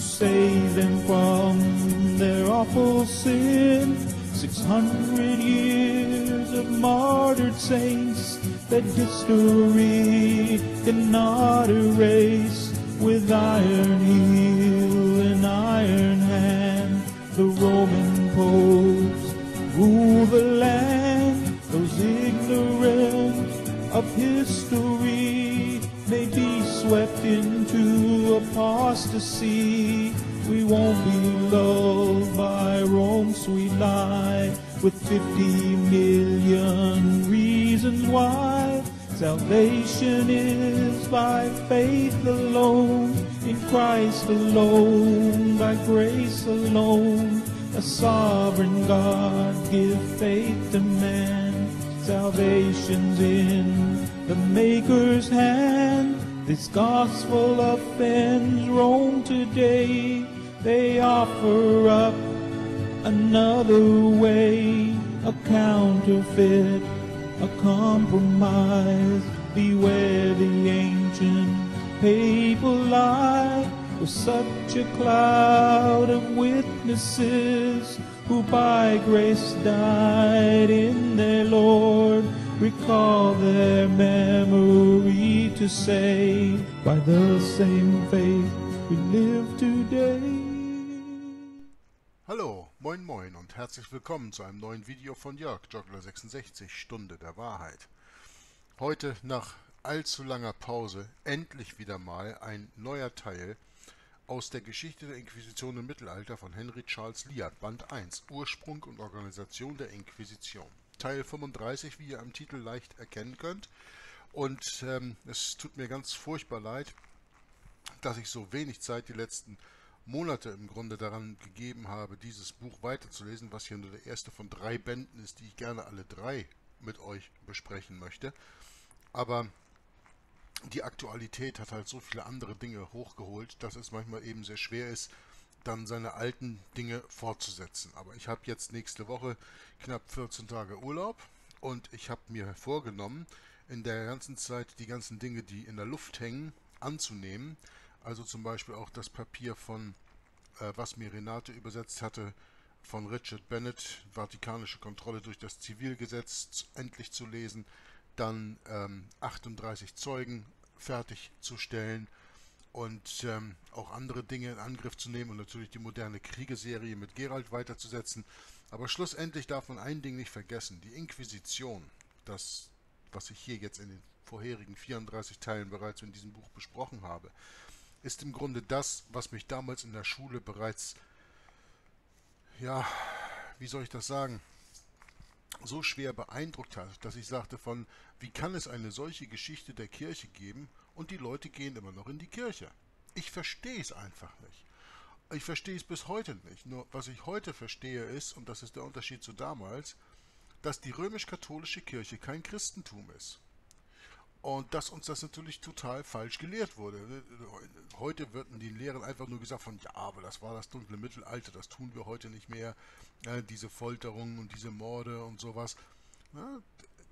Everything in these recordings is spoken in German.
save them from their awful sin. Six hundred years of martyred saints that history swept into apostasy. We won't be loved by Rome's sweet lie with 50 million reasons why. Salvation is by faith alone, in Christ alone, by grace alone. A sovereign God give faith to man. Salvation's in the Maker's hand. This gospel offends Rome today. They offer up another way, a counterfeit, a compromise. Beware the ancient papal lie with such a cloud of witnesses who by grace died in their Lord. Recall their memory to say, by the same faith we live today. Hallo, moin moin und herzlich willkommen zu einem neuen Video von Jörg, Joggler66, Stunde der Wahrheit. Heute nach allzu langer Pause endlich wieder mal ein neuer Teil aus der Geschichte der Inquisition im Mittelalter von Henry Charles Liard, Band 1, Ursprung und Organisation der Inquisition. Teil 35, wie ihr am Titel leicht erkennen könnt. Und ähm, es tut mir ganz furchtbar leid, dass ich so wenig Zeit die letzten Monate im Grunde daran gegeben habe, dieses Buch weiterzulesen, was hier nur der erste von drei Bänden ist, die ich gerne alle drei mit euch besprechen möchte. Aber die Aktualität hat halt so viele andere Dinge hochgeholt, dass es manchmal eben sehr schwer ist, dann seine alten Dinge fortzusetzen. Aber ich habe jetzt nächste Woche knapp 14 Tage Urlaub und ich habe mir vorgenommen, in der ganzen Zeit die ganzen Dinge, die in der Luft hängen, anzunehmen. Also zum Beispiel auch das Papier von, äh, was mir Renate übersetzt hatte, von Richard Bennett, Vatikanische Kontrolle durch das Zivilgesetz, endlich zu lesen, dann ähm, 38 Zeugen fertigzustellen und ähm, auch andere Dinge in Angriff zu nehmen und natürlich die moderne Kriegeserie mit Gerald weiterzusetzen. Aber schlussendlich darf man ein Ding nicht vergessen, die Inquisition, das, was ich hier jetzt in den vorherigen 34 Teilen bereits in diesem Buch besprochen habe, ist im Grunde das, was mich damals in der Schule bereits, ja, wie soll ich das sagen, so schwer beeindruckt hat, dass ich sagte von, wie kann es eine solche Geschichte der Kirche geben und die Leute gehen immer noch in die Kirche. Ich verstehe es einfach nicht. Ich verstehe es bis heute nicht. Nur was ich heute verstehe ist, und das ist der Unterschied zu damals, dass die römisch-katholische Kirche kein Christentum ist. Und dass uns das natürlich total falsch gelehrt wurde. Heute wird in den Lehren einfach nur gesagt von, ja, aber das war das dunkle Mittelalter, das tun wir heute nicht mehr. Ja, diese Folterungen und diese Morde und sowas.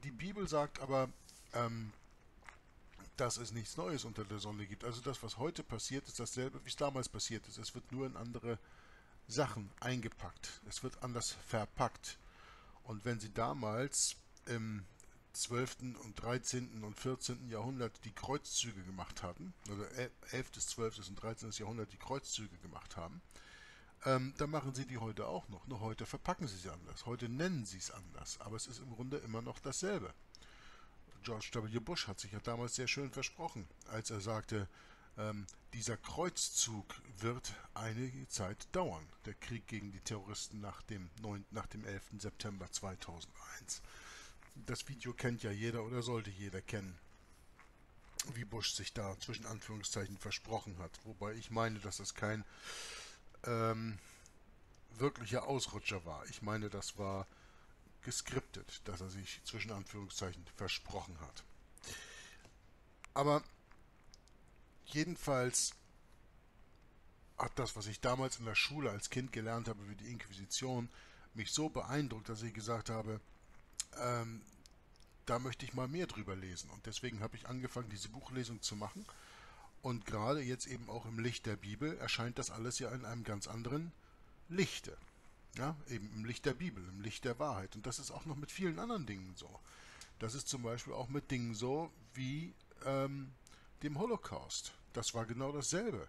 Die Bibel sagt aber, ähm, dass es nichts Neues unter der Sonne gibt. Also das, was heute passiert, ist dasselbe, wie es damals passiert ist. Es wird nur in andere Sachen eingepackt. Es wird anders verpackt. Und wenn sie damals im 12. und 13. und 14. Jahrhundert die Kreuzzüge gemacht hatten, also 11. 12. und 13. Jahrhundert die Kreuzzüge gemacht haben, ähm, dann machen sie die heute auch noch. Nur heute verpacken sie sie anders. Heute nennen sie es anders. Aber es ist im Grunde immer noch dasselbe. George W. Bush hat sich ja damals sehr schön versprochen, als er sagte, ähm, dieser Kreuzzug wird einige Zeit dauern. Der Krieg gegen die Terroristen nach dem, 9, nach dem 11. September 2001. Das Video kennt ja jeder oder sollte jeder kennen wie Bush sich da zwischen Anführungszeichen versprochen hat. Wobei ich meine, dass das kein ähm, wirklicher Ausrutscher war. Ich meine, das war geskriptet, dass er sich zwischen Anführungszeichen versprochen hat. Aber jedenfalls hat das, was ich damals in der Schule als Kind gelernt habe über die Inquisition, mich so beeindruckt, dass ich gesagt habe, ähm, da möchte ich mal mehr drüber lesen. Und deswegen habe ich angefangen, diese Buchlesung zu machen und gerade jetzt eben auch im Licht der Bibel erscheint das alles ja in einem ganz anderen Lichte. Ja, eben im Licht der Bibel, im Licht der Wahrheit. Und das ist auch noch mit vielen anderen Dingen so. Das ist zum Beispiel auch mit Dingen so wie ähm, dem Holocaust. Das war genau dasselbe.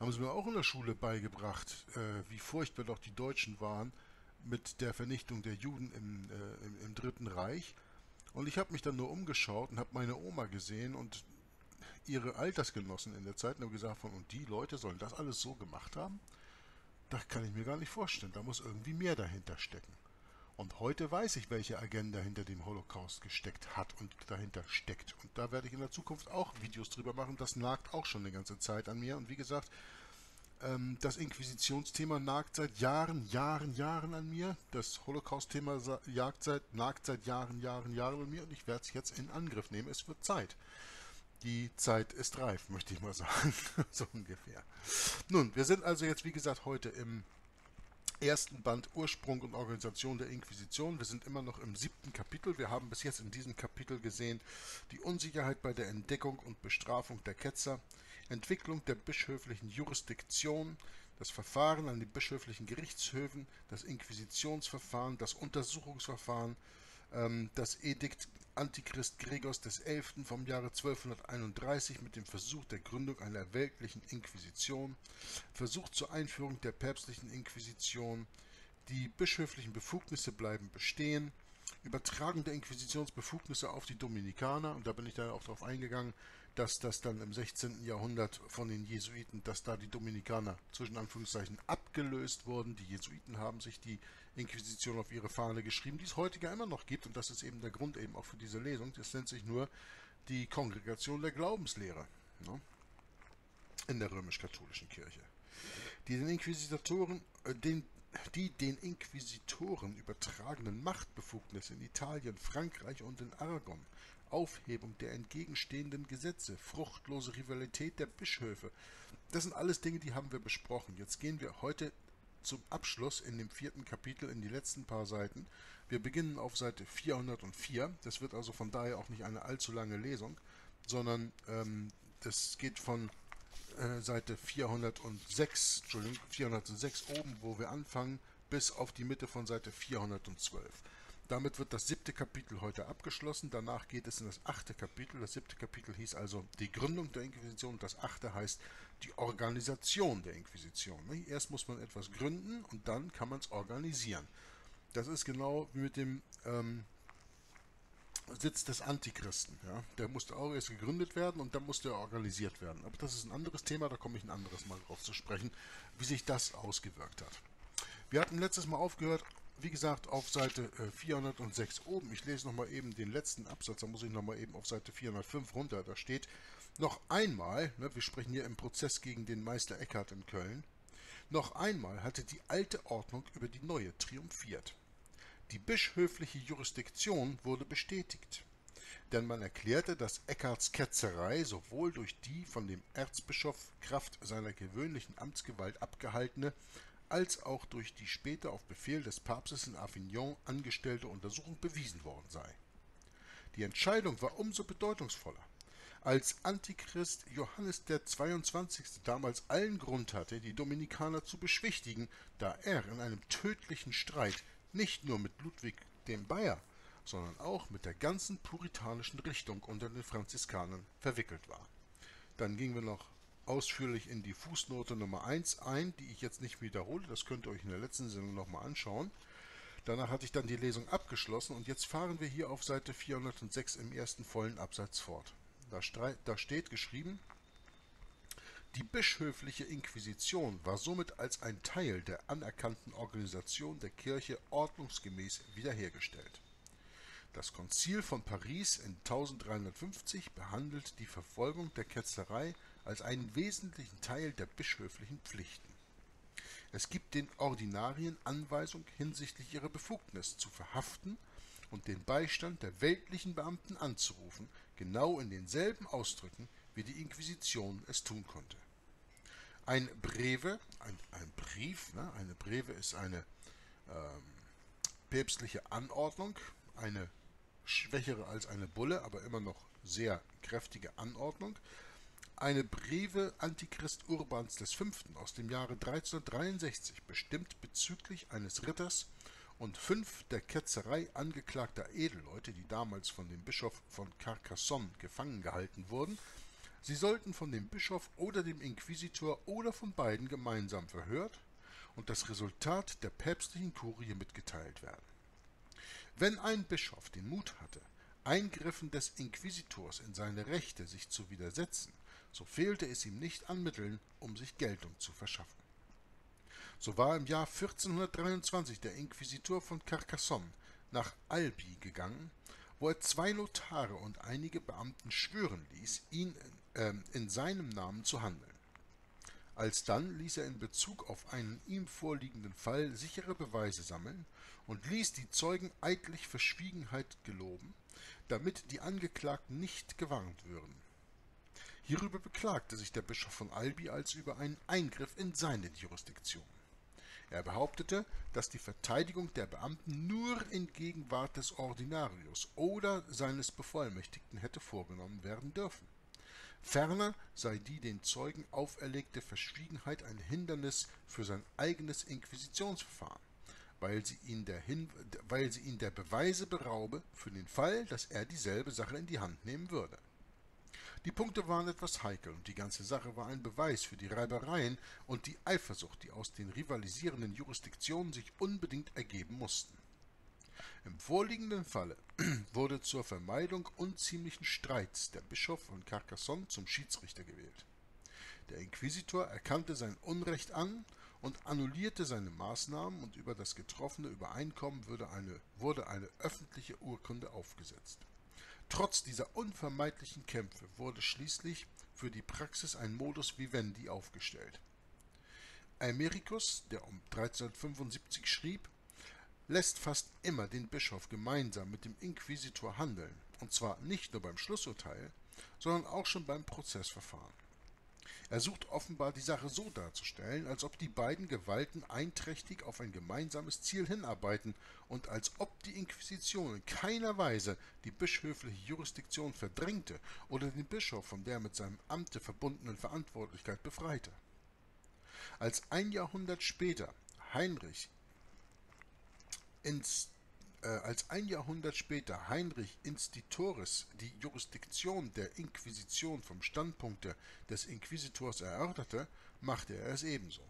Haben sie mir auch in der Schule beigebracht, äh, wie furchtbar doch die Deutschen waren mit der Vernichtung der Juden im, äh, im, im Dritten Reich. Und ich habe mich dann nur umgeschaut und habe meine Oma gesehen und ihre Altersgenossen in der Zeit und haben gesagt von, und die Leute sollen das alles so gemacht haben? Das kann ich mir gar nicht vorstellen. Da muss irgendwie mehr dahinter stecken. Und heute weiß ich, welche Agenda hinter dem Holocaust gesteckt hat und dahinter steckt. Und da werde ich in der Zukunft auch Videos drüber machen. Das nagt auch schon eine ganze Zeit an mir. Und wie gesagt, ähm, das Inquisitionsthema nagt seit Jahren, Jahren, Jahren an mir. Das Holocaust-Thema nagt seit Jahren, Jahren, Jahren an mir. Und ich werde es jetzt in Angriff nehmen. Es wird Zeit die Zeit ist reif, möchte ich mal sagen. so ungefähr. Nun, wir sind also jetzt, wie gesagt, heute im ersten Band Ursprung und Organisation der Inquisition. Wir sind immer noch im siebten Kapitel. Wir haben bis jetzt in diesem Kapitel gesehen die Unsicherheit bei der Entdeckung und Bestrafung der Ketzer, Entwicklung der bischöflichen Jurisdiktion, das Verfahren an den bischöflichen Gerichtshöfen, das Inquisitionsverfahren, das Untersuchungsverfahren, ähm, das Edikt Antichrist Gregors XI. vom Jahre 1231 mit dem Versuch der Gründung einer weltlichen Inquisition, Versuch zur Einführung der päpstlichen Inquisition, die bischöflichen Befugnisse bleiben bestehen, Übertragung der Inquisitionsbefugnisse auf die Dominikaner, und da bin ich dann auch darauf eingegangen, dass das dann im 16. Jahrhundert von den Jesuiten, dass da die Dominikaner zwischen Anführungszeichen abgelöst wurden. Die Jesuiten haben sich die Inquisition auf ihre Fahne geschrieben, die es heute ja immer noch gibt, und das ist eben der Grund eben auch für diese Lesung. Das nennt sich nur die Kongregation der Glaubenslehre ne? in der römisch-katholischen Kirche. Die den Inquisitoren, äh, den die den Inquisitoren übertragenen Machtbefugnisse in Italien, Frankreich und in Aragon, Aufhebung der entgegenstehenden Gesetze, fruchtlose Rivalität der Bischöfe. Das sind alles Dinge, die haben wir besprochen. Jetzt gehen wir heute zum Abschluss in dem vierten Kapitel in die letzten paar Seiten. Wir beginnen auf Seite 404. Das wird also von daher auch nicht eine allzu lange Lesung, sondern ähm, das geht von äh, Seite 406, Entschuldigung, 406 oben, wo wir anfangen, bis auf die Mitte von Seite 412. Damit wird das siebte Kapitel heute abgeschlossen. Danach geht es in das achte Kapitel. Das siebte Kapitel hieß also die Gründung der Inquisition. Das achte heißt die Organisation der Inquisition. Erst muss man etwas gründen und dann kann man es organisieren. Das ist genau wie mit dem ähm, Sitz des Antichristen. Ja? Der musste auch erst gegründet werden und dann musste er organisiert werden. Aber das ist ein anderes Thema, da komme ich ein anderes Mal drauf zu sprechen, wie sich das ausgewirkt hat. Wir hatten letztes Mal aufgehört, wie gesagt, auf Seite 406 äh, oben. Ich lese nochmal eben den letzten Absatz, da muss ich nochmal eben auf Seite 405 runter. Da steht noch einmal, ne, wir sprechen hier im Prozess gegen den Meister Eckhart in Köln, noch einmal hatte die alte Ordnung über die neue triumphiert. Die bischöfliche Jurisdiktion wurde bestätigt, denn man erklärte, dass Eckharts Ketzerei sowohl durch die von dem Erzbischof Kraft seiner gewöhnlichen Amtsgewalt abgehaltene, als auch durch die später auf Befehl des Papstes in Avignon angestellte Untersuchung bewiesen worden sei. Die Entscheidung war umso bedeutungsvoller, als Antichrist Johannes der 22. damals allen Grund hatte, die Dominikaner zu beschwichtigen, da er in einem tödlichen Streit nicht nur mit Ludwig dem Bayer, sondern auch mit der ganzen puritanischen Richtung unter den Franziskanern verwickelt war. Dann gingen wir noch ausführlich in die Fußnote Nummer 1 ein, die ich jetzt nicht wiederhole, das könnt ihr euch in der letzten Sendung nochmal anschauen. Danach hatte ich dann die Lesung abgeschlossen und jetzt fahren wir hier auf Seite 406 im ersten vollen Absatz fort. Da, da steht geschrieben, die bischöfliche Inquisition war somit als ein Teil der anerkannten Organisation der Kirche ordnungsgemäß wiederhergestellt. Das Konzil von Paris in 1350 behandelt die Verfolgung der Ketzerei als einen wesentlichen Teil der bischöflichen Pflichten. Es gibt den Ordinarien Anweisung hinsichtlich ihrer Befugnis zu verhaften und den Beistand der weltlichen Beamten anzurufen, genau in denselben Ausdrücken, wie die Inquisition es tun konnte. Ein Breve, ein, ein Brief, ne? eine Breve ist eine ähm, päpstliche Anordnung, eine schwächere als eine Bulle, aber immer noch sehr kräftige Anordnung, eine Breve Antichrist Urbans V. aus dem Jahre 1363 bestimmt bezüglich eines Ritters und fünf der Ketzerei angeklagter Edelleute, die damals von dem Bischof von Carcassonne gefangen gehalten wurden, sie sollten von dem Bischof oder dem Inquisitor oder von beiden gemeinsam verhört und das Resultat der päpstlichen Kurie mitgeteilt werden. Wenn ein Bischof den Mut hatte, Eingriffen des Inquisitors in seine Rechte sich zu widersetzen, so fehlte es ihm nicht an Mitteln, um sich Geltung zu verschaffen. So war im Jahr 1423 der Inquisitor von Carcassonne nach Albi gegangen, wo er zwei Notare und einige Beamten schwören ließ, ihn äh, in seinem Namen zu handeln. Alsdann ließ er in Bezug auf einen ihm vorliegenden Fall sichere Beweise sammeln und ließ die Zeugen eidlich Verschwiegenheit geloben, damit die Angeklagten nicht gewarnt würden. Hierüber beklagte sich der Bischof von Albi als über einen Eingriff in seine Jurisdiktion. Er behauptete, dass die Verteidigung der Beamten nur in Gegenwart des Ordinarius oder seines Bevollmächtigten hätte vorgenommen werden dürfen. Ferner sei die den Zeugen auferlegte Verschwiegenheit ein Hindernis für sein eigenes Inquisitionsverfahren, weil sie ihn der, Hin weil sie ihn der Beweise beraube für den Fall, dass er dieselbe Sache in die Hand nehmen würde die Punkte waren etwas heikel und die ganze Sache war ein Beweis für die Reibereien und die Eifersucht, die aus den rivalisierenden Jurisdiktionen sich unbedingt ergeben mussten. Im vorliegenden Falle wurde zur Vermeidung unziemlichen Streits der Bischof von Carcassonne zum Schiedsrichter gewählt. Der Inquisitor erkannte sein Unrecht an und annullierte seine Maßnahmen und über das getroffene Übereinkommen wurde eine, wurde eine öffentliche Urkunde aufgesetzt. Trotz dieser unvermeidlichen Kämpfe wurde schließlich für die Praxis ein Modus vivendi aufgestellt. Americus, der um 1375 schrieb, lässt fast immer den Bischof gemeinsam mit dem Inquisitor handeln, und zwar nicht nur beim Schlussurteil, sondern auch schon beim Prozessverfahren. Er sucht offenbar die Sache so darzustellen, als ob die beiden Gewalten einträchtig auf ein gemeinsames Ziel hinarbeiten und als ob die Inquisition in keiner Weise die bischöfliche Jurisdiktion verdrängte oder den Bischof von der mit seinem Amte verbundenen Verantwortlichkeit befreite. Als ein Jahrhundert später Heinrich ins als ein Jahrhundert später Heinrich Institoris die Jurisdiktion der Inquisition vom Standpunkte des Inquisitors erörterte, machte er es ebenso.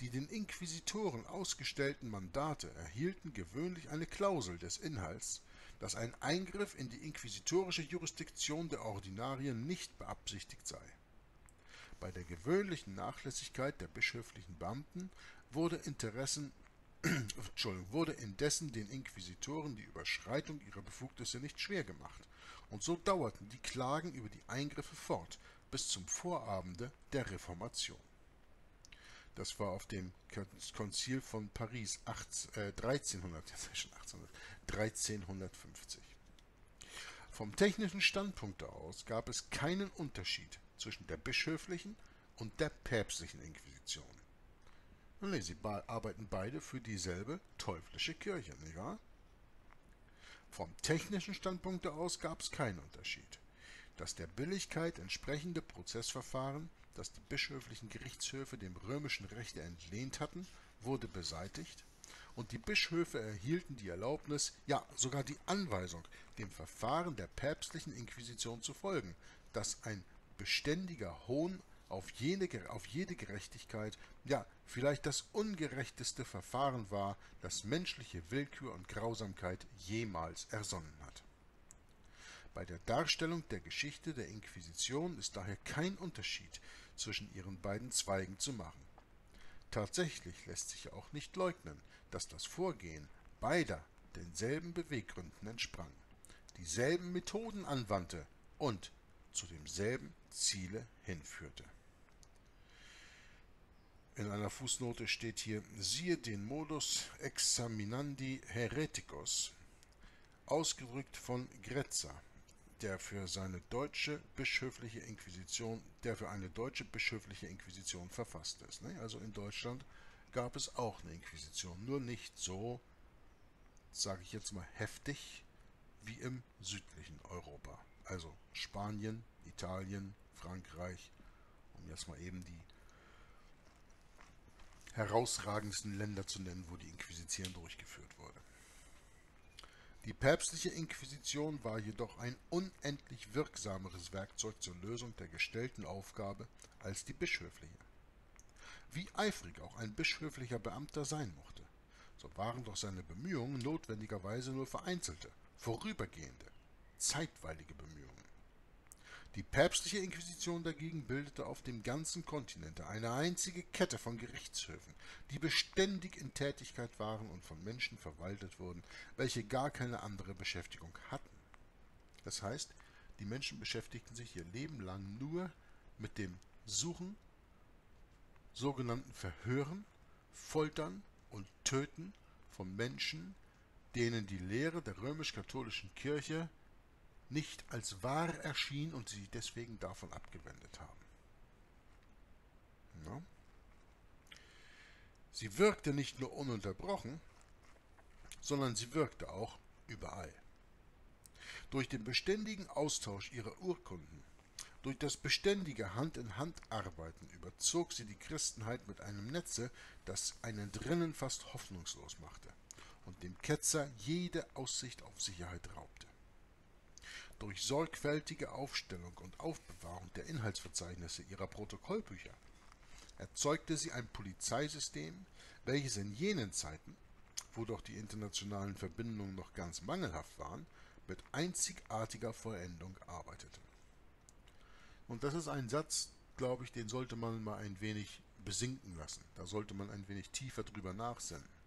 Die den Inquisitoren ausgestellten Mandate erhielten gewöhnlich eine Klausel des Inhalts, dass ein Eingriff in die inquisitorische Jurisdiktion der Ordinarien nicht beabsichtigt sei. Bei der gewöhnlichen Nachlässigkeit der bischöflichen Beamten wurde Interessen wurde indessen den Inquisitoren die Überschreitung ihrer Befugnisse nicht schwer gemacht, und so dauerten die Klagen über die Eingriffe fort bis zum Vorabende der Reformation. Das war auf dem Konzil von Paris 8, äh, 1300, 1350. Vom technischen Standpunkt aus gab es keinen Unterschied zwischen der bischöflichen und der päpstlichen Inquisition. Nee, sie arbeiten beide für dieselbe teuflische Kirche, nicht wahr? Vom technischen Standpunkt aus gab es keinen Unterschied. Das der Billigkeit entsprechende Prozessverfahren, das die bischöflichen Gerichtshöfe dem römischen Rechte entlehnt hatten, wurde beseitigt und die Bischöfe erhielten die Erlaubnis, ja sogar die Anweisung, dem Verfahren der päpstlichen Inquisition zu folgen, das ein beständiger Hohn auf jede, auf jede Gerechtigkeit, ja vielleicht das ungerechteste Verfahren war, das menschliche Willkür und Grausamkeit jemals ersonnen hat. Bei der Darstellung der Geschichte der Inquisition ist daher kein Unterschied zwischen ihren beiden Zweigen zu machen. Tatsächlich lässt sich auch nicht leugnen, dass das Vorgehen beider denselben Beweggründen entsprang, dieselben Methoden anwandte und zu demselben Ziele hinführte. In einer Fußnote steht hier, siehe den Modus examinandi hereticos, ausgedrückt von Gretzer, der für seine deutsche bischöfliche Inquisition, der für eine deutsche bischöfliche Inquisition verfasst ist. Ne? Also in Deutschland gab es auch eine Inquisition, nur nicht so, sage ich jetzt mal, heftig wie im südlichen Europa. Also Spanien, Italien, Frankreich, um jetzt mal eben die herausragendsten Länder zu nennen, wo die Inquisition durchgeführt wurde. Die päpstliche Inquisition war jedoch ein unendlich wirksameres Werkzeug zur Lösung der gestellten Aufgabe als die bischöfliche. Wie eifrig auch ein bischöflicher Beamter sein mochte, so waren doch seine Bemühungen notwendigerweise nur vereinzelte, vorübergehende, zeitweilige Bemühungen. Die päpstliche Inquisition dagegen bildete auf dem ganzen Kontinent eine einzige Kette von Gerichtshöfen, die beständig in Tätigkeit waren und von Menschen verwaltet wurden, welche gar keine andere Beschäftigung hatten. Das heißt, die Menschen beschäftigten sich ihr Leben lang nur mit dem Suchen, sogenannten Verhören, Foltern und Töten von Menschen, denen die Lehre der römisch-katholischen Kirche nicht als wahr erschien und sie deswegen davon abgewendet haben. Ja. Sie wirkte nicht nur ununterbrochen, sondern sie wirkte auch überall. Durch den beständigen Austausch ihrer Urkunden, durch das beständige Hand-in-Hand-Arbeiten überzog sie die Christenheit mit einem Netze, das einen drinnen fast hoffnungslos machte und dem Ketzer jede Aussicht auf Sicherheit raubte. Durch sorgfältige Aufstellung und Aufbewahrung der Inhaltsverzeichnisse ihrer Protokollbücher erzeugte sie ein Polizeisystem, welches in jenen Zeiten, wo doch die internationalen Verbindungen noch ganz mangelhaft waren, mit einzigartiger Vollendung arbeitete. Und das ist ein Satz, glaube ich, den sollte man mal ein wenig besinken lassen. Da sollte man ein wenig tiefer drüber nachsinnen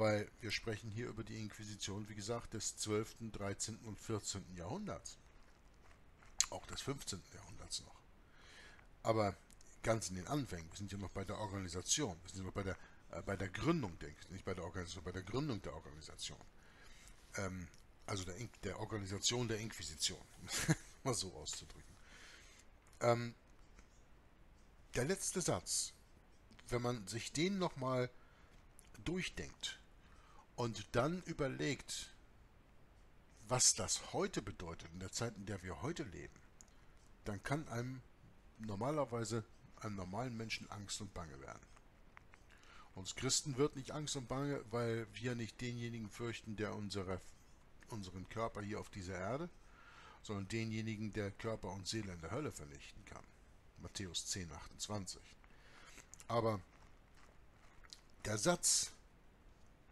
weil wir sprechen hier über die Inquisition, wie gesagt, des 12., 13. und 14. Jahrhunderts. Auch des 15. Jahrhunderts noch. Aber ganz in den Anfängen, wir sind ja noch bei der Organisation, wir sind ja noch bei der, äh, bei der Gründung, der, nicht bei der Organisation, bei der Gründung der Organisation. Ähm, also der, der, Organisation der Inquisition, mal so auszudrücken. Ähm, der letzte Satz, wenn man sich den nochmal durchdenkt und dann überlegt, was das heute bedeutet, in der Zeit, in der wir heute leben, dann kann einem normalerweise einem normalen Menschen Angst und Bange werden. Uns Christen wird nicht Angst und Bange, weil wir nicht denjenigen fürchten, der unsere, unseren Körper hier auf dieser Erde, sondern denjenigen, der Körper und Seele in der Hölle vernichten kann. Matthäus 10, 28. Aber der Satz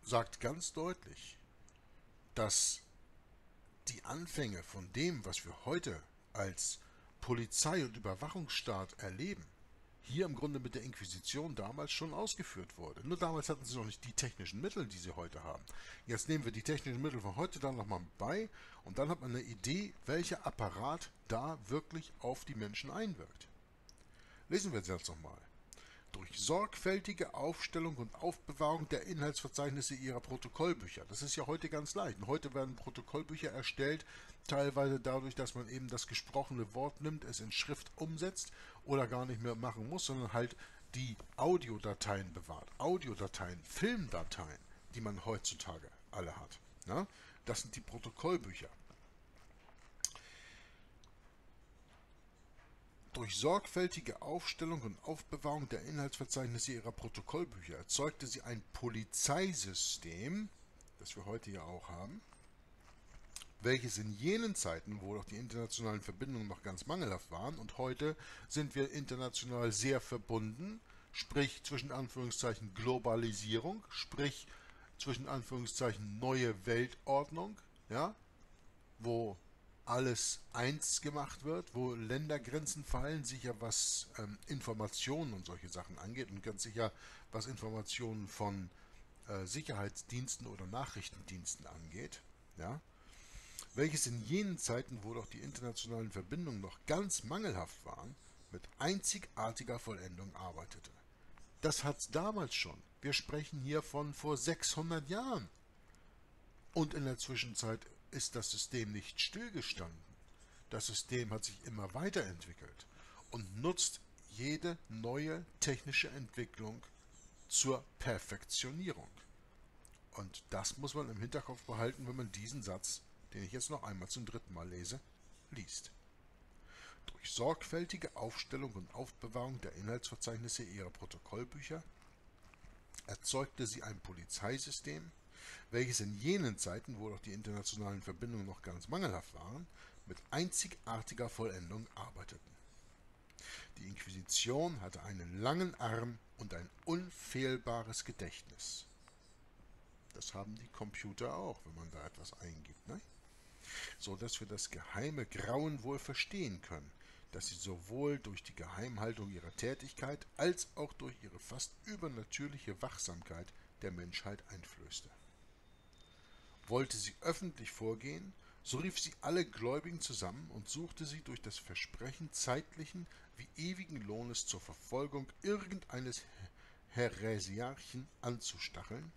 sagt ganz deutlich, dass die Anfänge von dem, was wir heute als Polizei und Überwachungsstaat erleben, hier im Grunde mit der Inquisition damals schon ausgeführt wurde. Nur damals hatten sie noch nicht die technischen Mittel, die sie heute haben. Jetzt nehmen wir die technischen Mittel von heute dann nochmal bei und dann hat man eine Idee, welcher Apparat da wirklich auf die Menschen einwirkt. Lesen wir jetzt nochmal durch sorgfältige Aufstellung und Aufbewahrung der Inhaltsverzeichnisse ihrer Protokollbücher. Das ist ja heute ganz leicht. heute werden Protokollbücher erstellt, teilweise dadurch, dass man eben das gesprochene Wort nimmt, es in Schrift umsetzt oder gar nicht mehr machen muss, sondern halt die Audiodateien bewahrt. Audiodateien, Filmdateien, die man heutzutage alle hat. Na? Das sind die Protokollbücher. Durch sorgfältige Aufstellung und Aufbewahrung der Inhaltsverzeichnisse ihrer Protokollbücher erzeugte sie ein Polizeisystem, das wir heute ja auch haben, welches in jenen Zeiten, wo doch die internationalen Verbindungen noch ganz mangelhaft waren, und heute sind wir international sehr verbunden, sprich zwischen Anführungszeichen Globalisierung, sprich zwischen Anführungszeichen neue Weltordnung, ja, wo alles eins gemacht wird, wo Ländergrenzen fallen, sicher was ähm, Informationen und solche Sachen angeht und ganz sicher was Informationen von äh, Sicherheitsdiensten oder Nachrichtendiensten angeht, ja, welches in jenen Zeiten, wo doch die internationalen Verbindungen noch ganz mangelhaft waren, mit einzigartiger Vollendung arbeitete. Das hat's damals schon. Wir sprechen hier von vor 600 Jahren. Und in der Zwischenzeit ist das System nicht stillgestanden. Das System hat sich immer weiterentwickelt und nutzt jede neue technische Entwicklung zur Perfektionierung. Und das muss man im Hinterkopf behalten, wenn man diesen Satz, den ich jetzt noch einmal zum dritten Mal lese, liest. Durch sorgfältige Aufstellung und Aufbewahrung der Inhaltsverzeichnisse ihrer Protokollbücher erzeugte sie ein Polizeisystem, welches in jenen Zeiten, wo doch die internationalen Verbindungen noch ganz mangelhaft waren, mit einzigartiger Vollendung arbeiteten. Die Inquisition hatte einen langen Arm und ein unfehlbares Gedächtnis. Das haben die Computer auch, wenn man da etwas eingibt, ne? so dass wir das geheime Grauen wohl verstehen können, das sie sowohl durch die Geheimhaltung ihrer Tätigkeit als auch durch ihre fast übernatürliche Wachsamkeit der Menschheit einflößte. Wollte sie öffentlich vorgehen, so rief sie alle Gläubigen zusammen und suchte sie durch das Versprechen zeitlichen wie ewigen Lohnes zur Verfolgung irgendeines Heresiarchen anzustacheln,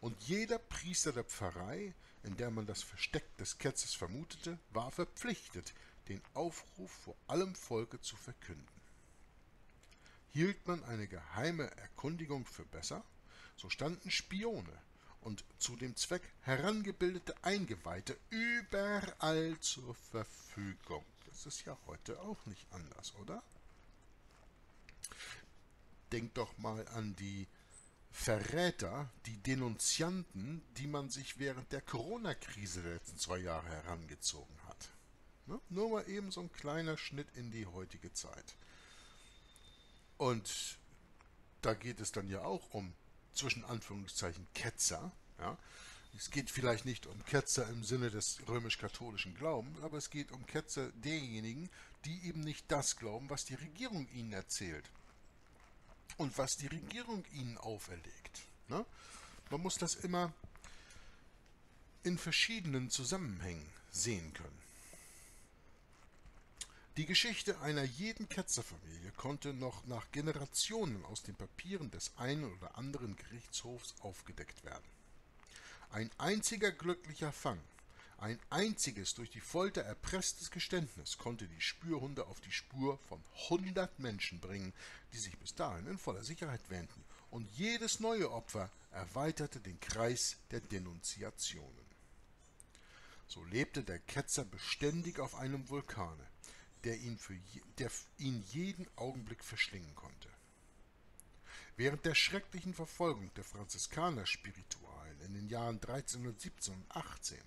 und jeder Priester der Pfarrei, in der man das Versteck des Ketzers vermutete, war verpflichtet, den Aufruf vor allem Volke zu verkünden. Hielt man eine geheime Erkundigung für besser, so standen Spione und zu dem Zweck herangebildete Eingeweihte überall zur Verfügung. Das ist ja heute auch nicht anders, oder? Denkt doch mal an die Verräter, die Denunzianten, die man sich während der Corona-Krise der letzten zwei Jahre herangezogen hat. Ne? Nur mal eben so ein kleiner Schnitt in die heutige Zeit. Und da geht es dann ja auch um zwischen Anführungszeichen Ketzer. Ja? Es geht vielleicht nicht um Ketzer im Sinne des römisch-katholischen Glaubens, aber es geht um Ketzer derjenigen, die eben nicht das glauben, was die Regierung ihnen erzählt und was die Regierung ihnen auferlegt. Ne? Man muss das immer in verschiedenen Zusammenhängen sehen können. Die Geschichte einer jeden Ketzerfamilie konnte noch nach Generationen aus den Papieren des einen oder anderen Gerichtshofs aufgedeckt werden. Ein einziger glücklicher Fang, ein einziges durch die Folter erpresstes Geständnis konnte die Spürhunde auf die Spur von hundert Menschen bringen, die sich bis dahin in voller Sicherheit wähnten, und jedes neue Opfer erweiterte den Kreis der Denunziationen. So lebte der Ketzer beständig auf einem Vulkane, der ihn, für je, der ihn jeden Augenblick verschlingen konnte. Während der schrecklichen Verfolgung der Franziskaner-Spiritualen in den Jahren 1317 und 18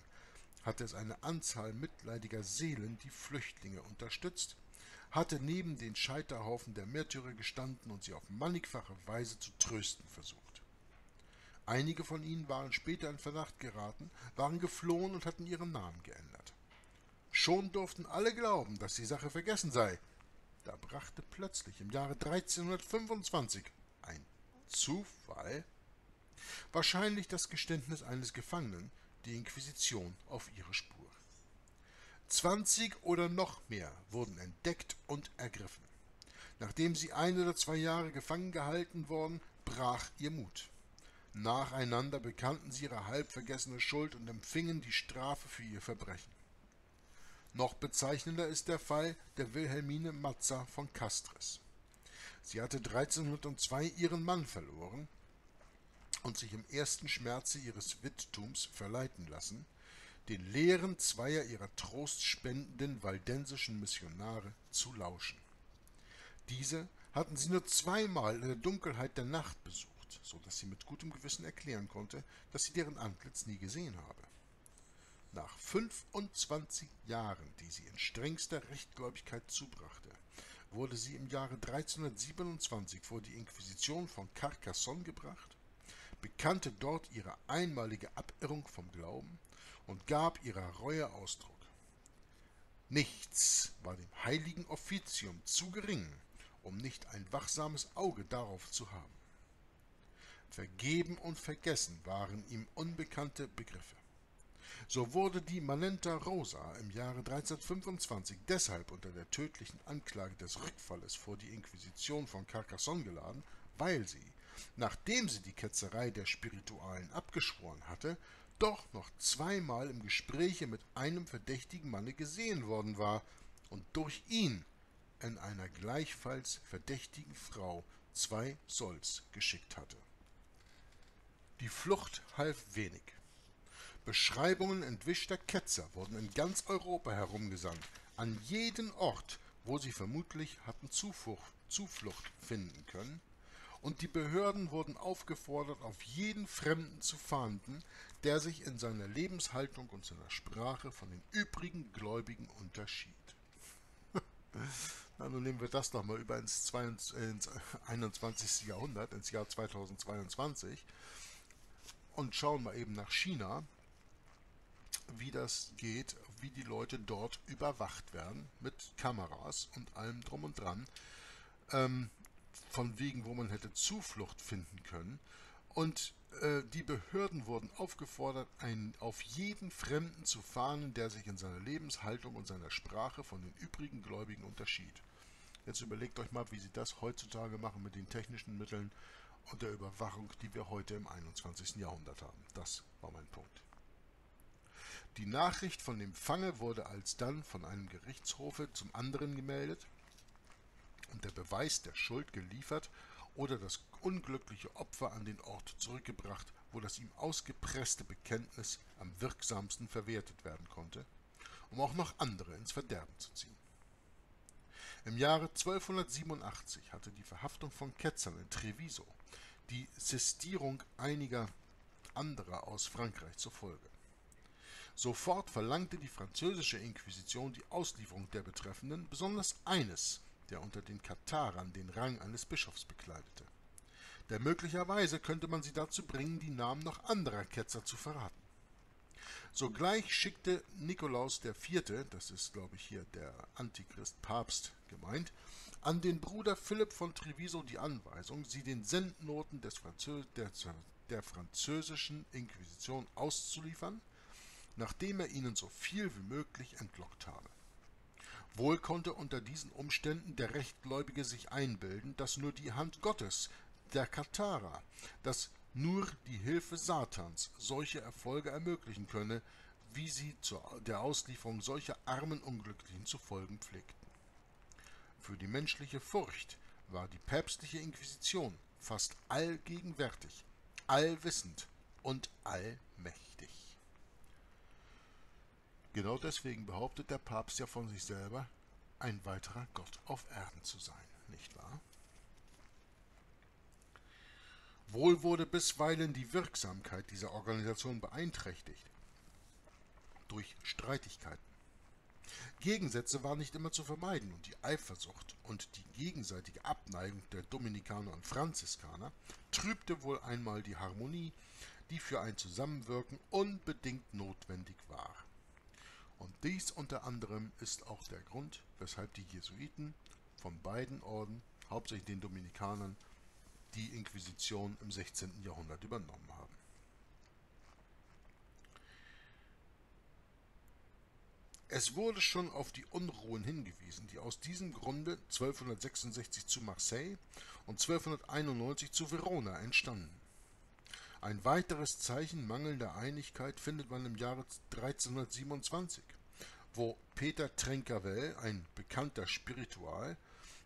hatte es eine Anzahl mitleidiger Seelen die Flüchtlinge unterstützt, hatte neben den Scheiterhaufen der Märtyrer gestanden und sie auf mannigfache Weise zu trösten versucht. Einige von ihnen waren später in Verdacht geraten, waren geflohen und hatten ihren Namen geändert. Schon durften alle glauben, dass die Sache vergessen sei. Da brachte plötzlich im Jahre 1325 ein Zufall, wahrscheinlich das Geständnis eines Gefangenen, die Inquisition auf ihre Spur. Zwanzig oder noch mehr wurden entdeckt und ergriffen. Nachdem sie ein oder zwei Jahre gefangen gehalten worden, brach ihr Mut. Nacheinander bekannten sie ihre halb vergessene Schuld und empfingen die Strafe für ihr Verbrechen. Noch bezeichnender ist der Fall der Wilhelmine Mazza von Castres. Sie hatte 1302 ihren Mann verloren und sich im ersten Schmerze ihres Wittums verleiten lassen, den Lehren zweier ihrer trostspendenden waldensischen Missionare zu lauschen. Diese hatten sie nur zweimal in der Dunkelheit der Nacht besucht, so dass sie mit gutem Gewissen erklären konnte, dass sie deren Antlitz nie gesehen habe. Nach 25 Jahren, die sie in strengster Rechtgläubigkeit zubrachte, wurde sie im Jahre 1327 vor die Inquisition von Carcassonne gebracht, bekannte dort ihre einmalige Abirrung vom Glauben und gab ihrer Reue Ausdruck. Nichts war dem heiligen Offizium zu gering, um nicht ein wachsames Auge darauf zu haben. Vergeben und vergessen waren ihm unbekannte Begriffe. So wurde die Manenta Rosa im Jahre 1325 deshalb unter der tödlichen Anklage des Rückfalles vor die Inquisition von Carcassonne geladen, weil sie, nachdem sie die Ketzerei der Spiritualen abgeschworen hatte, doch noch zweimal im Gespräche mit einem verdächtigen Manne gesehen worden war und durch ihn in einer gleichfalls verdächtigen Frau zwei Solls geschickt hatte. Die Flucht half wenig. Beschreibungen entwischter Ketzer wurden in ganz Europa herumgesandt, an jeden Ort, wo sie vermutlich hatten Zuflucht, Zuflucht finden können, und die Behörden wurden aufgefordert, auf jeden Fremden zu fahnden, der sich in seiner Lebenshaltung und seiner Sprache von den übrigen Gläubigen unterschied. Na, nun nehmen wir das nochmal über ins, ins 21. Jahrhundert, ins Jahr 2022 und schauen mal eben nach China, wie das geht, wie die Leute dort überwacht werden mit Kameras und allem drum und dran, ähm, von wegen, wo man hätte Zuflucht finden können. Und äh, die Behörden wurden aufgefordert, einen, auf jeden Fremden zu fahnen, der sich in seiner Lebenshaltung und seiner Sprache von den übrigen Gläubigen unterschied. Jetzt überlegt euch mal, wie sie das heutzutage machen mit den technischen Mitteln und der Überwachung, die wir heute im 21. Jahrhundert haben. Das war mein Punkt. Die Nachricht von dem Fange wurde alsdann von einem Gerichtshofe zum anderen gemeldet und der Beweis der Schuld geliefert oder das unglückliche Opfer an den Ort zurückgebracht, wo das ihm ausgepresste Bekenntnis am wirksamsten verwertet werden konnte, um auch noch andere ins Verderben zu ziehen. Im Jahre 1287 hatte die Verhaftung von Ketzern in Treviso die Sistierung einiger anderer aus Frankreich zur Folge. Sofort verlangte die französische Inquisition die Auslieferung der Betreffenden, besonders eines, der unter den Katharern den Rang eines Bischofs bekleidete. Denn möglicherweise könnte man sie dazu bringen, die Namen noch anderer Ketzer zu verraten. Sogleich schickte Nikolaus IV., das ist glaube ich hier der Antichrist Papst gemeint, an den Bruder Philipp von Treviso die Anweisung, sie den Sendnoten des Franzö der, der französischen Inquisition auszuliefern, nachdem er ihnen so viel wie möglich entlockt habe. Wohl konnte unter diesen Umständen der Rechtgläubige sich einbilden, dass nur die Hand Gottes, der Katharer, dass nur die Hilfe Satans solche Erfolge ermöglichen könne, wie sie zu der Auslieferung solcher armen Unglücklichen zu folgen pflegten. Für die menschliche Furcht war die päpstliche Inquisition fast allgegenwärtig, allwissend und allmächtig. Genau deswegen behauptet der Papst ja von sich selber, ein weiterer Gott auf Erden zu sein, nicht wahr? Wohl wurde bisweilen die Wirksamkeit dieser Organisation beeinträchtigt durch Streitigkeiten. Gegensätze waren nicht immer zu vermeiden und die Eifersucht und die gegenseitige Abneigung der Dominikaner und Franziskaner trübte wohl einmal die Harmonie, die für ein Zusammenwirken unbedingt notwendig war. Und dies unter anderem ist auch der Grund, weshalb die Jesuiten von beiden Orden, hauptsächlich den Dominikanern, die Inquisition im 16. Jahrhundert übernommen haben. Es wurde schon auf die Unruhen hingewiesen, die aus diesem Grunde 1266 zu Marseille und 1291 zu Verona entstanden. Ein weiteres Zeichen mangelnder Einigkeit findet man im Jahre 1327, wo Peter Trencavel, ein bekannter Spiritual,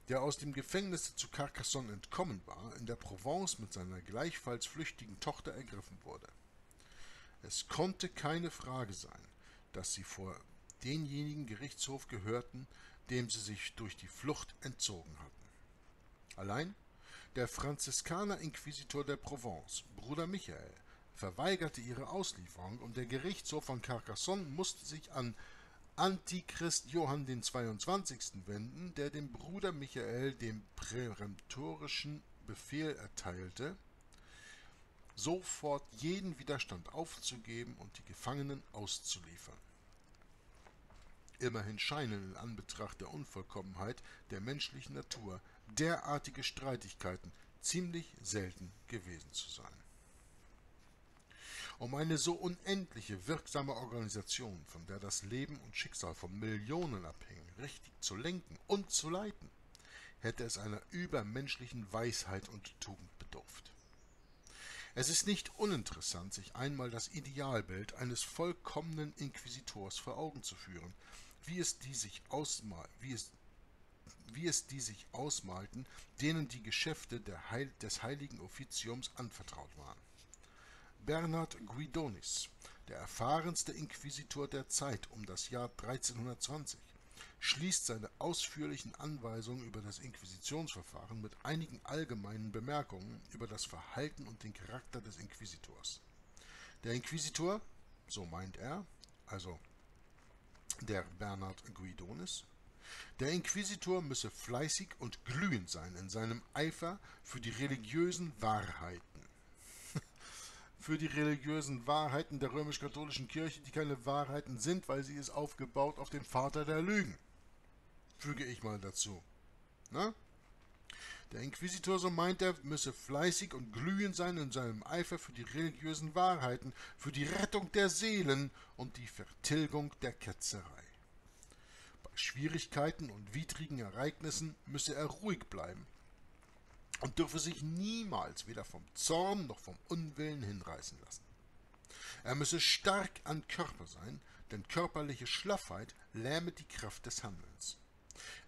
der aus dem Gefängnis zu Carcassonne entkommen war, in der Provence mit seiner gleichfalls flüchtigen Tochter ergriffen wurde. Es konnte keine Frage sein, dass sie vor denjenigen Gerichtshof gehörten, dem sie sich durch die Flucht entzogen hatten. Allein der Franziskaner-Inquisitor der Provence, Bruder Michael, verweigerte ihre Auslieferung und der Gerichtshof von Carcassonne musste sich an Antichrist Johann den 22. wenden, der dem Bruder Michael den präemptorischen Befehl erteilte, sofort jeden Widerstand aufzugeben und die Gefangenen auszuliefern. Immerhin scheinen in Anbetracht der Unvollkommenheit der menschlichen Natur derartige Streitigkeiten ziemlich selten gewesen zu sein. Um eine so unendliche wirksame Organisation, von der das Leben und Schicksal von Millionen abhängen, richtig zu lenken und zu leiten, hätte es einer übermenschlichen Weisheit und Tugend bedurft. Es ist nicht uninteressant, sich einmal das Idealbild eines vollkommenen Inquisitors vor Augen zu führen, wie es die sich, ausmal, wie es, wie es die sich ausmalten, denen die Geschäfte Heil, des heiligen Offiziums anvertraut waren. Bernhard Guidonis, der erfahrenste Inquisitor der Zeit um das Jahr 1320, schließt seine ausführlichen Anweisungen über das Inquisitionsverfahren mit einigen allgemeinen Bemerkungen über das Verhalten und den Charakter des Inquisitors. Der Inquisitor, so meint er, also der Bernhard Guidonis, der Inquisitor müsse fleißig und glühend sein in seinem Eifer für die religiösen Wahrheiten. für die religiösen Wahrheiten der römisch-katholischen Kirche, die keine Wahrheiten sind, weil sie ist aufgebaut auf den Vater der Lügen. Füge ich mal dazu. Na? Der Inquisitor, so meint er, müsse fleißig und glühend sein in seinem Eifer für die religiösen Wahrheiten, für die Rettung der Seelen und die Vertilgung der Ketzerei. Bei Schwierigkeiten und widrigen Ereignissen müsse er ruhig bleiben und dürfe sich niemals weder vom Zorn noch vom Unwillen hinreißen lassen. Er müsse stark an Körper sein, denn körperliche Schlaffheit lähme die Kraft des Handelns.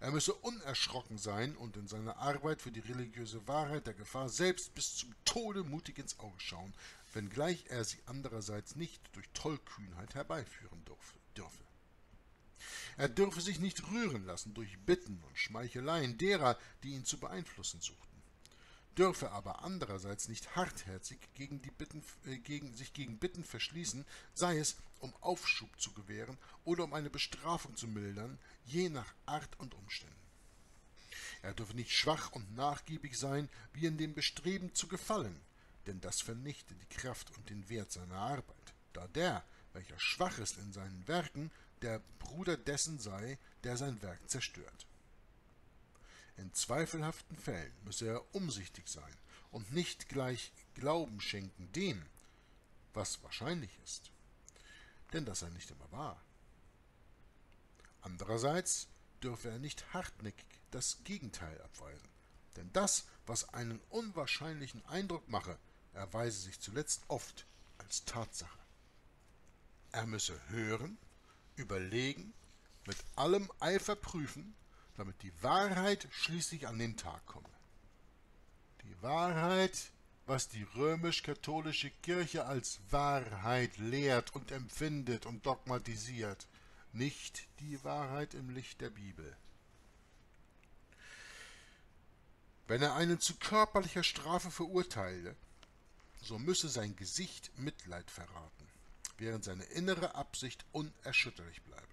Er müsse unerschrocken sein und in seiner Arbeit für die religiöse Wahrheit der Gefahr selbst bis zum Tode mutig ins Auge schauen, wenngleich er sie andererseits nicht durch Tollkühnheit herbeiführen dürfe. Er dürfe sich nicht rühren lassen durch Bitten und Schmeicheleien derer, die ihn zu beeinflussen suchten dürfe aber andererseits nicht hartherzig gegen die Bitten, äh, gegen, sich gegen Bitten verschließen, sei es um Aufschub zu gewähren oder um eine Bestrafung zu mildern, je nach Art und Umständen. Er dürfe nicht schwach und nachgiebig sein, wie in dem Bestreben zu gefallen, denn das vernichte die Kraft und den Wert seiner Arbeit, da der, welcher schwach ist in seinen Werken, der Bruder dessen sei, der sein Werk zerstört. In zweifelhaften Fällen müsse er umsichtig sein und nicht gleich Glauben schenken dem, was wahrscheinlich ist, denn das sei nicht immer wahr. Andererseits dürfe er nicht hartnäckig das Gegenteil abweisen, denn das, was einen unwahrscheinlichen Eindruck mache, erweise sich zuletzt oft als Tatsache. Er müsse hören, überlegen, mit allem Eifer prüfen, damit die Wahrheit schließlich an den Tag komme. Die Wahrheit, was die römisch-katholische Kirche als Wahrheit lehrt und empfindet und dogmatisiert, nicht die Wahrheit im Licht der Bibel. Wenn er einen zu körperlicher Strafe verurteile, so müsse sein Gesicht Mitleid verraten, während seine innere Absicht unerschütterlich bleibe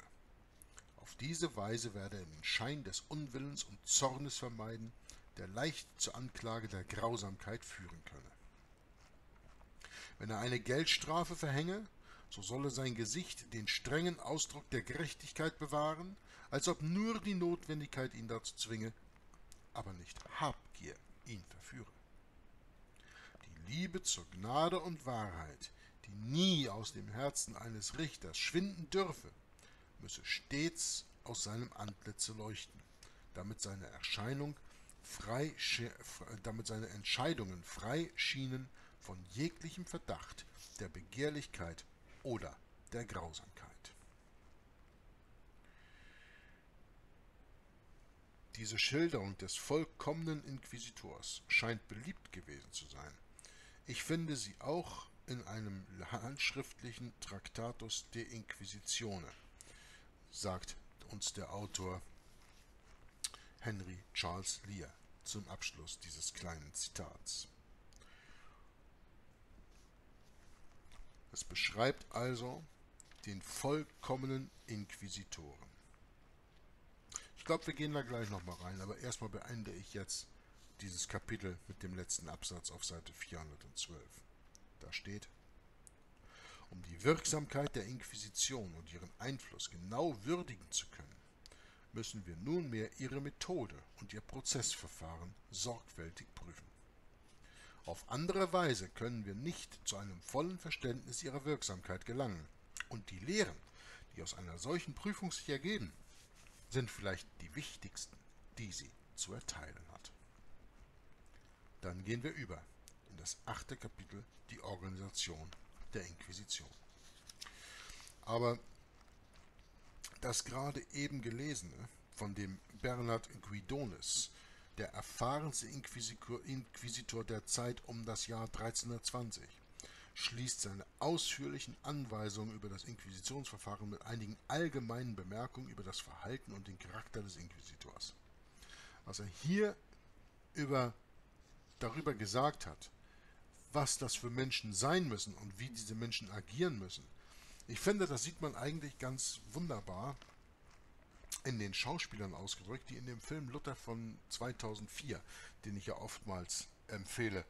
diese Weise werde er den Schein des Unwillens und Zornes vermeiden, der leicht zur Anklage der Grausamkeit führen könne. Wenn er eine Geldstrafe verhänge, so solle sein Gesicht den strengen Ausdruck der Gerechtigkeit bewahren, als ob nur die Notwendigkeit ihn dazu zwinge, aber nicht Habgier ihn verführe. Die Liebe zur Gnade und Wahrheit, die nie aus dem Herzen eines Richters schwinden dürfe, müsse stets aus seinem Antlitze leuchten, damit seine Erscheinung frei, damit seine Entscheidungen frei schienen von jeglichem Verdacht der Begehrlichkeit oder der Grausamkeit. Diese Schilderung des vollkommenen Inquisitors scheint beliebt gewesen zu sein. Ich finde sie auch in einem handschriftlichen Tractatus de Inquisitione, sagt uns der Autor Henry Charles Lear zum Abschluss dieses kleinen Zitats. Es beschreibt also den vollkommenen Inquisitoren. Ich glaube, wir gehen da gleich nochmal rein, aber erstmal beende ich jetzt dieses Kapitel mit dem letzten Absatz auf Seite 412. Da steht, um die Wirksamkeit der Inquisition und ihren Einfluss genau würdigen zu können, müssen wir nunmehr ihre Methode und ihr Prozessverfahren sorgfältig prüfen. Auf andere Weise können wir nicht zu einem vollen Verständnis ihrer Wirksamkeit gelangen, und die Lehren, die aus einer solchen Prüfung sich ergeben, sind vielleicht die wichtigsten, die sie zu erteilen hat. Dann gehen wir über in das achte Kapitel, die Organisation der Inquisition. Aber das gerade eben gelesene von dem Bernhard Guidonis, der erfahrenste Inquisitor der Zeit um das Jahr 1320, schließt seine ausführlichen Anweisungen über das Inquisitionsverfahren mit einigen allgemeinen Bemerkungen über das Verhalten und den Charakter des Inquisitors. Was er hier über, darüber gesagt hat, was das für Menschen sein müssen und wie diese Menschen agieren müssen, ich finde, das sieht man eigentlich ganz wunderbar in den Schauspielern ausgedrückt, die in dem Film Luther von 2004, den ich ja oftmals empfehle,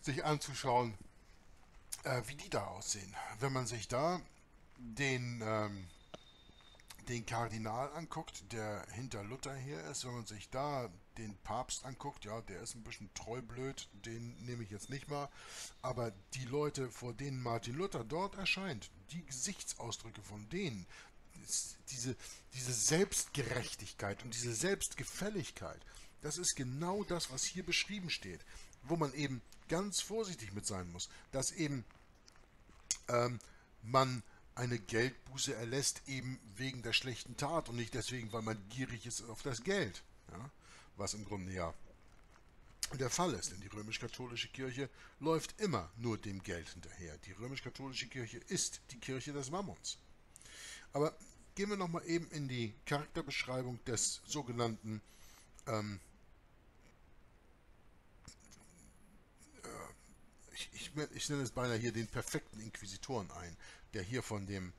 sich anzuschauen, äh, wie die da aussehen. Wenn man sich da den, ähm, den Kardinal anguckt, der hinter Luther hier ist, wenn man sich da den Papst anguckt, ja, der ist ein bisschen treublöd, den nehme ich jetzt nicht mal, aber die Leute, vor denen Martin Luther dort erscheint, die Gesichtsausdrücke von denen, diese, diese Selbstgerechtigkeit und diese Selbstgefälligkeit, das ist genau das, was hier beschrieben steht, wo man eben ganz vorsichtig mit sein muss, dass eben ähm, man eine Geldbuße erlässt eben wegen der schlechten Tat und nicht deswegen, weil man gierig ist auf das Geld. Ja? Was im Grunde ja der Fall ist, denn die römisch-katholische Kirche läuft immer nur dem Geld hinterher. Die römisch-katholische Kirche ist die Kirche des Mammons. Aber gehen wir nochmal eben in die Charakterbeschreibung des sogenannten ähm, ich, ich, ich nenne es beinahe hier den perfekten Inquisitoren ein, der hier von dem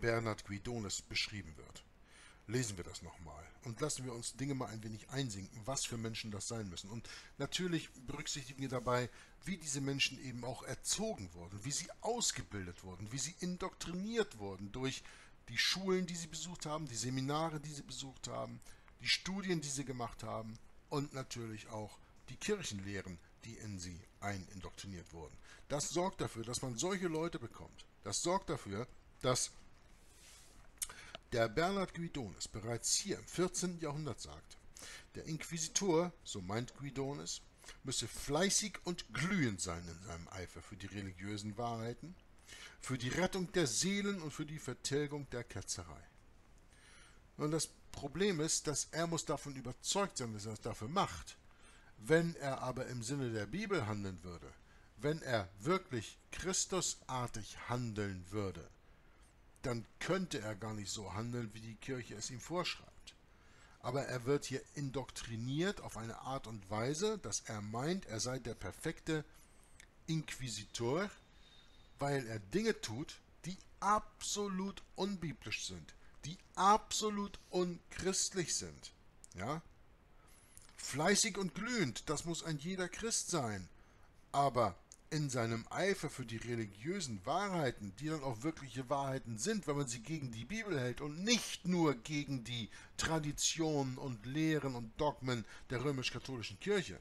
Bernhard Guidonis beschrieben wird. Lesen wir das nochmal und lassen wir uns Dinge mal ein wenig einsinken, was für Menschen das sein müssen. Und natürlich berücksichtigen wir dabei, wie diese Menschen eben auch erzogen wurden, wie sie ausgebildet wurden, wie sie indoktriniert wurden durch die Schulen, die sie besucht haben, die Seminare, die sie besucht haben, die Studien, die sie gemacht haben und natürlich auch die Kirchenlehren, die in sie einindoktriniert wurden. Das sorgt dafür, dass man solche Leute bekommt. Das sorgt dafür, dass der Bernhard Guidonis bereits hier im 14. Jahrhundert sagt, der Inquisitor, so meint Guidonis, müsse fleißig und glühend sein in seinem Eifer für die religiösen Wahrheiten, für die Rettung der Seelen und für die Vertilgung der Ketzerei. Und das Problem ist, dass er muss davon überzeugt sein, dass er es dafür macht. Wenn er aber im Sinne der Bibel handeln würde, wenn er wirklich Christusartig handeln würde, dann könnte er gar nicht so handeln, wie die Kirche es ihm vorschreibt. Aber er wird hier indoktriniert auf eine Art und Weise, dass er meint, er sei der perfekte Inquisitor, weil er Dinge tut, die absolut unbiblisch sind, die absolut unchristlich sind. Ja? Fleißig und glühend, das muss ein jeder Christ sein. Aber in seinem Eifer für die religiösen Wahrheiten, die dann auch wirkliche Wahrheiten sind, wenn man sie gegen die Bibel hält und nicht nur gegen die Traditionen und Lehren und Dogmen der römisch-katholischen Kirche.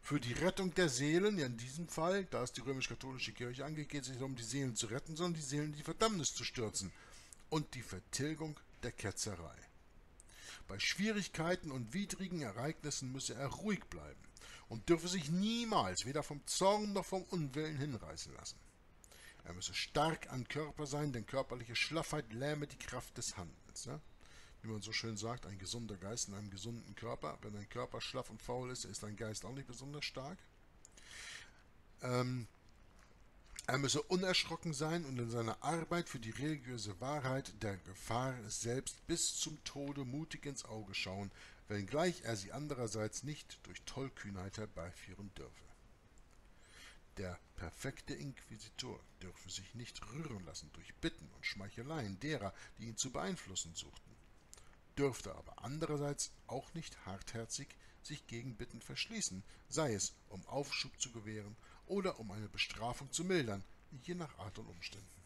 Für die Rettung der Seelen, ja in diesem Fall, da ist die römisch-katholische Kirche angeht, geht es nicht darum, die Seelen zu retten, sondern die Seelen in die Verdammnis zu stürzen und die Vertilgung der Ketzerei. Bei Schwierigkeiten und widrigen Ereignissen müsse er ruhig bleiben und dürfe sich niemals weder vom Zorn noch vom Unwillen hinreißen lassen. Er müsse stark an Körper sein, denn körperliche Schlaffheit lähme die Kraft des Handelns. Ja? Wie man so schön sagt, ein gesunder Geist in einem gesunden Körper. Wenn ein Körper schlaff und faul ist, ist ein Geist auch nicht besonders stark. Ähm, Er müsse unerschrocken sein und in seiner Arbeit für die religiöse Wahrheit der Gefahr selbst bis zum Tode mutig ins Auge schauen, wenngleich er sie andererseits nicht durch Tollkühnheit herbeiführen dürfe. Der perfekte Inquisitor dürfe sich nicht rühren lassen durch Bitten und Schmeicheleien derer, die ihn zu beeinflussen suchten, dürfte aber andererseits auch nicht hartherzig sich gegen Bitten verschließen, sei es um Aufschub zu gewähren oder um eine Bestrafung zu mildern, je nach Art und Umständen.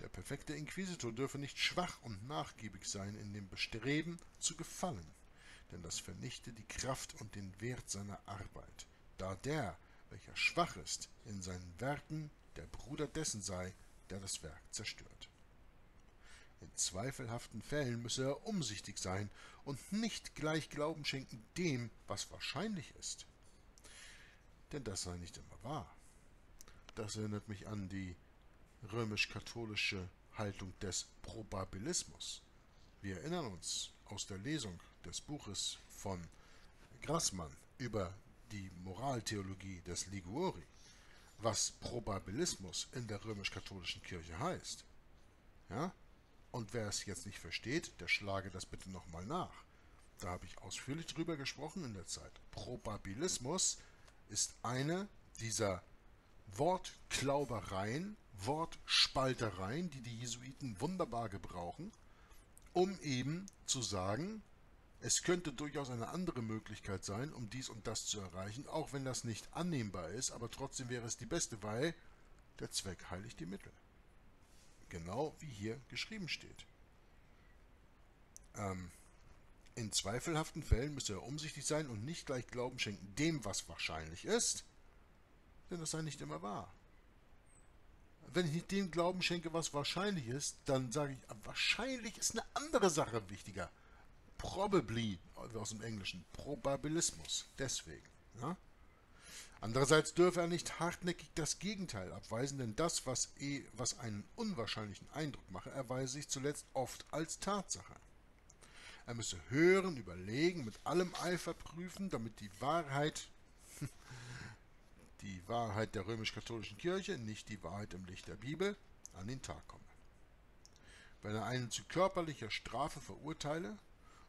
Der perfekte Inquisitor dürfe nicht schwach und nachgiebig sein in dem Bestreben zu gefallen, denn das vernichte die Kraft und den Wert seiner Arbeit, da der, welcher schwach ist in seinen Werken, der Bruder dessen sei, der das Werk zerstört. In zweifelhaften Fällen müsse er umsichtig sein und nicht gleich Glauben schenken dem, was wahrscheinlich ist denn das sei nicht immer wahr. Das erinnert mich an die römisch-katholische Haltung des Probabilismus. Wir erinnern uns aus der Lesung des Buches von Grassmann über die Moraltheologie des Liguori, was Probabilismus in der römisch-katholischen Kirche heißt. Ja? Und wer es jetzt nicht versteht, der schlage das bitte nochmal nach. Da habe ich ausführlich drüber gesprochen in der Zeit. Probabilismus ist eine dieser Wortklaubereien, Wortspaltereien, die die Jesuiten wunderbar gebrauchen, um eben zu sagen, es könnte durchaus eine andere Möglichkeit sein, um dies und das zu erreichen, auch wenn das nicht annehmbar ist, aber trotzdem wäre es die beste, weil der Zweck heiligt die Mittel. Genau wie hier geschrieben steht. Ähm, in zweifelhaften Fällen müsse er umsichtig sein und nicht gleich Glauben schenken dem, was wahrscheinlich ist, denn das sei nicht immer wahr. Wenn ich dem Glauben schenke, was wahrscheinlich ist, dann sage ich, wahrscheinlich ist eine andere Sache wichtiger. Probably, aus dem Englischen, Probabilismus, deswegen. Ja? Andererseits dürfe er nicht hartnäckig das Gegenteil abweisen, denn das, was, eh, was einen unwahrscheinlichen Eindruck mache, erweise sich zuletzt oft als Tatsache. Er müsse hören, überlegen, mit allem Eifer prüfen, damit die Wahrheit, die Wahrheit der römisch-katholischen Kirche, nicht die Wahrheit im Licht der Bibel, an den Tag komme. Wenn er einen zu körperlicher Strafe verurteile,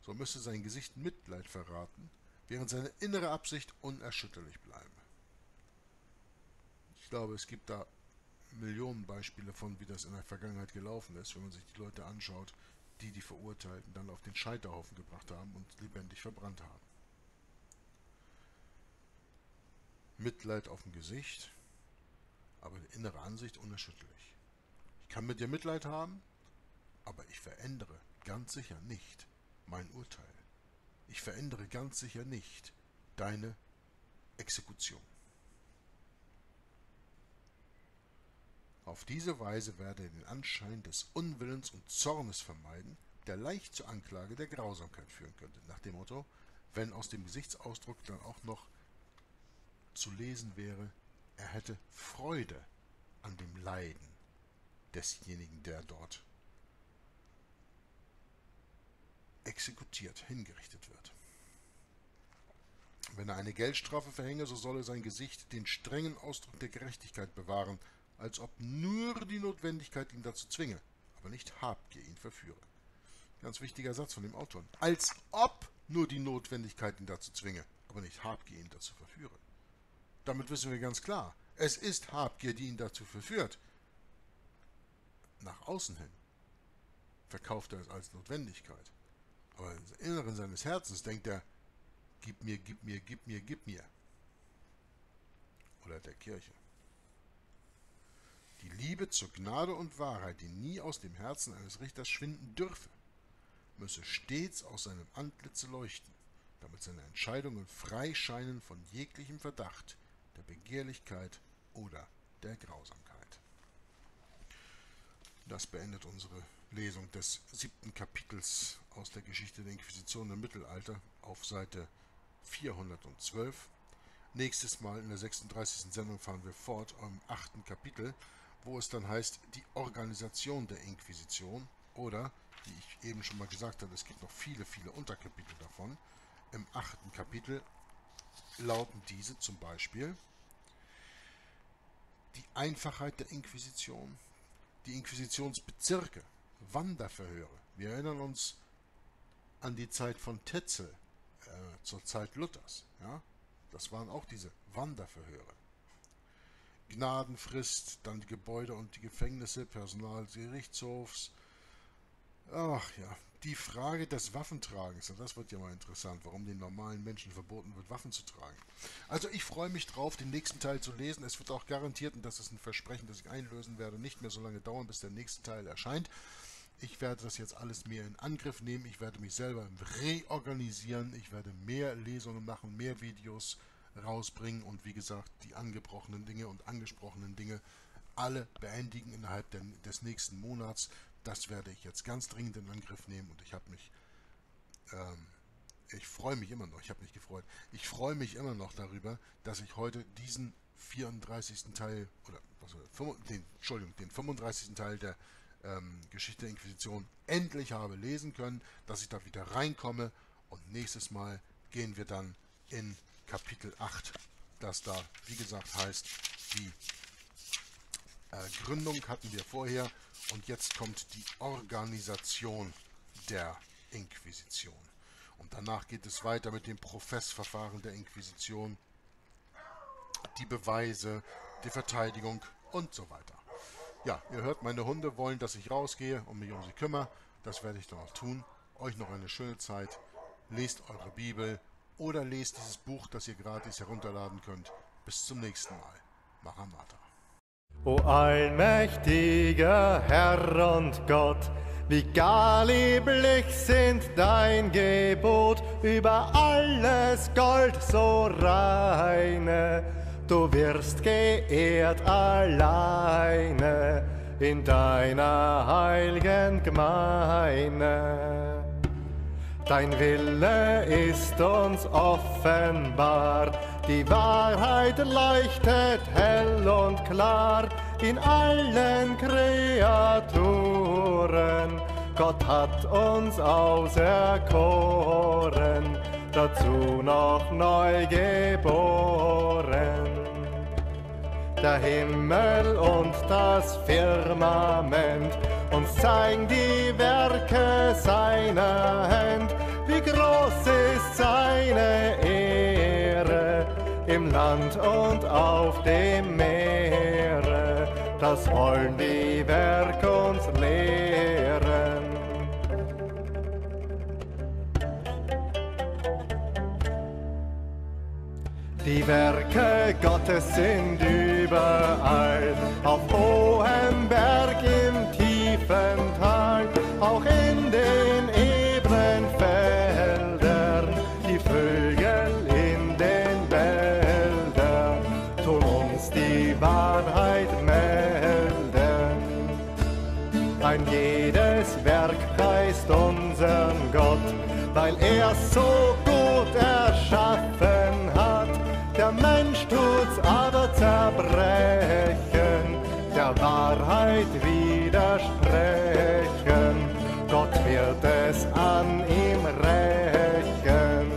so müsse sein Gesicht Mitleid verraten, während seine innere Absicht unerschütterlich bleibe. Ich glaube, es gibt da Millionen Beispiele von, wie das in der Vergangenheit gelaufen ist, wenn man sich die Leute anschaut, die die Verurteilten dann auf den Scheiterhaufen gebracht haben und lebendig verbrannt haben. Mitleid auf dem Gesicht, aber die innere Ansicht unerschütterlich. Ich kann mit dir Mitleid haben, aber ich verändere ganz sicher nicht mein Urteil. Ich verändere ganz sicher nicht deine Exekution. Auf diese Weise werde er den Anschein des Unwillens und Zornes vermeiden, der leicht zur Anklage der Grausamkeit führen könnte, nach dem Motto, wenn aus dem Gesichtsausdruck dann auch noch zu lesen wäre, er hätte Freude an dem Leiden desjenigen, der dort exekutiert, hingerichtet wird. Wenn er eine Geldstrafe verhänge, so solle sein Gesicht den strengen Ausdruck der Gerechtigkeit bewahren, als ob nur die Notwendigkeit ihn dazu zwinge, aber nicht Habgier ihn verführe. Ganz wichtiger Satz von dem Autor. Als ob nur die Notwendigkeit ihn dazu zwinge, aber nicht Habgier ihn dazu verführe. Damit wissen wir ganz klar, es ist Habgier, die ihn dazu verführt. Nach außen hin verkauft er es als Notwendigkeit. Aber im Inneren seines Herzens denkt er, gib mir, gib mir, gib mir, gib mir. Oder der Kirche. Die Liebe zur Gnade und Wahrheit, die nie aus dem Herzen eines Richters schwinden dürfe, müsse stets aus seinem Antlitze leuchten, damit seine Entscheidungen frei scheinen von jeglichem Verdacht, der Begehrlichkeit oder der Grausamkeit. Das beendet unsere Lesung des siebten Kapitels aus der Geschichte der Inquisition im Mittelalter auf Seite 412. Nächstes Mal in der 36. Sendung fahren wir fort am achten Kapitel wo es dann heißt, die Organisation der Inquisition oder, wie ich eben schon mal gesagt habe, es gibt noch viele, viele Unterkapitel davon. Im achten Kapitel lauten diese zum Beispiel, die Einfachheit der Inquisition, die Inquisitionsbezirke, Wanderverhöre. Wir erinnern uns an die Zeit von Tetzel, äh, zur Zeit Luthers. Ja? Das waren auch diese Wanderverhöre. Gnadenfrist, dann die Gebäude und die Gefängnisse, Personal des Gerichtshofs. Ach ja, die Frage des Waffentragens, das wird ja mal interessant, warum den normalen Menschen verboten wird, Waffen zu tragen. Also ich freue mich drauf, den nächsten Teil zu lesen. Es wird auch garantiert, und das ist ein Versprechen, das ich einlösen werde, nicht mehr so lange dauern, bis der nächste Teil erscheint. Ich werde das jetzt alles mehr in Angriff nehmen. Ich werde mich selber reorganisieren. Ich werde mehr Lesungen machen, mehr Videos rausbringen und wie gesagt, die angebrochenen Dinge und angesprochenen Dinge alle beendigen innerhalb des nächsten Monats. Das werde ich jetzt ganz dringend in Angriff nehmen und ich habe mich, ähm, ich freue mich immer noch, ich habe mich gefreut, ich freue mich immer noch darüber, dass ich heute diesen 34. Teil, oder also, den, Entschuldigung, den 35. Teil der ähm, Geschichte der Inquisition endlich habe lesen können, dass ich da wieder reinkomme und nächstes Mal gehen wir dann in Kapitel 8, das da, wie gesagt, heißt, die äh, Gründung hatten wir vorher und jetzt kommt die Organisation der Inquisition. Und danach geht es weiter mit dem Professverfahren der Inquisition, die Beweise, die Verteidigung und so weiter. Ja, ihr hört, meine Hunde wollen, dass ich rausgehe und mich um sie kümmere. Das werde ich dann auch tun. Euch noch eine schöne Zeit. Lest eure Bibel oder lest dieses Buch, das ihr gratis herunterladen könnt. Bis zum nächsten Mal. Maranatha. O allmächtiger Herr und Gott, wie gar lieblich sind dein Gebot, über alles Gold so reine du wirst geehrt alleine in deiner heiligen Gemeinde. Dein Wille ist uns offenbar, die Wahrheit leuchtet hell und klar in allen Kreaturen. Gott hat uns auserkoren, dazu noch neu geboren der Himmel und das Firmament uns zeigen die Werke seiner Hand. Wie groß ist seine Ehre Land und auf dem Meere, das wollen die Werke uns lehren. Die Werke Gottes sind überall, auf hohem Ein jedes Werk preist unseren Gott, weil er so gut erschaffen der Mensch tut's aber zerbrechen, der Wahrheit widersprechen. Gott wird es an ihm rächen.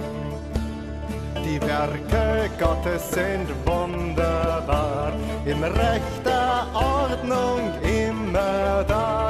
Die Werke Gottes sind wunderbar, in rechter Ordnung immer da.